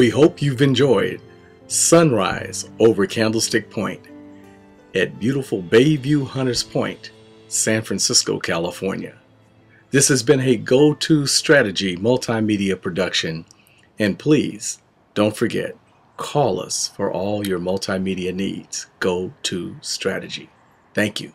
We hope you've enjoyed Sunrise over Candlestick Point at beautiful Bayview Hunters Point, San Francisco, California. This has been a Go2Strategy multimedia production, and please don't forget, call us for all your multimedia needs. Go To Strategy. Thank you.